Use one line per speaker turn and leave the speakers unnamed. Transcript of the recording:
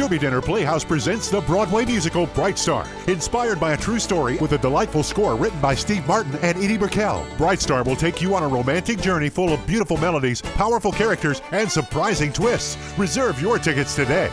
Derby Dinner Playhouse presents the Broadway musical Bright Star. Inspired by a true story with a delightful score written by Steve Martin and Edie Brickell. Bright Star will take you on a romantic journey full of beautiful melodies, powerful characters, and surprising twists. Reserve your tickets today.